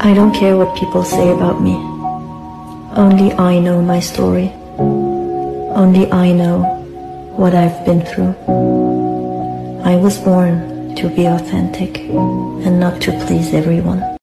I don't care what people say about me. Only I know my story. Only I know what I've been through. I was born to be authentic and not to please everyone.